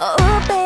Oh, baby.